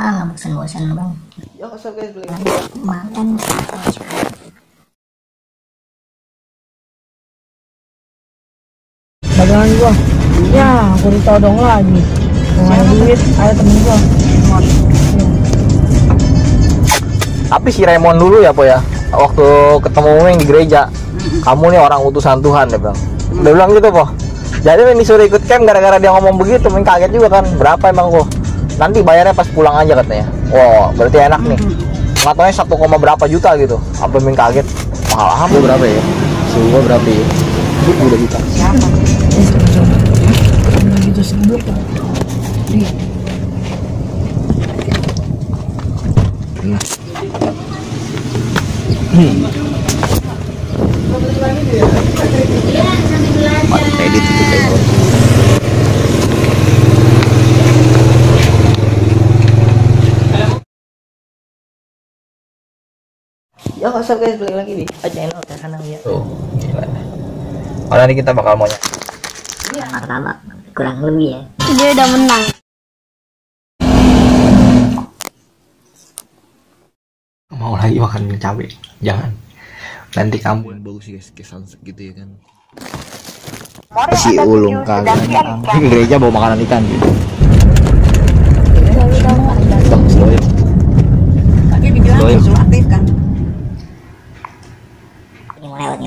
ah bosan-bosan bang Ya kasar guys beli. makan. Dagangan gua ya aku ditodong lagi. Nggak ada duit ada temen gua. Tapi si Raymond dulu ya po ya? Waktu ketemu Meng di gereja. Kamu nih orang utusan Tuhan dia bilang. Dia bilang gitu po. Jadi Meng disuruh ikut camp gara-gara dia ngomong begitu. Meng kaget juga kan Berapa emang kok Nanti bayarnya pas pulang aja katanya. Wow berarti enak nih. Nggak taunya 1, berapa juta gitu. Sampai Meng kaget? Mahal amat. Berapa ya? Gua berapa ya? Udah juta? Gitu sibuk ya Ya kasar guys balik lagi nih. Channel ke sana ya. Tuh gila. Oh nanti kita bakal maunya martabak kurang lebih ya Dia udah menang. Mau lagi makan cabai Jangan Nanti kamu Yang bagus sih guys kesan gitu ya kan. si ulung kagak di gereja bawa makanan ikan gitu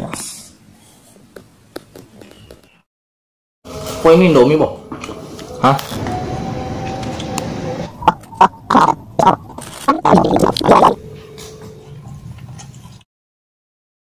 ます。欢迎农民不？啊？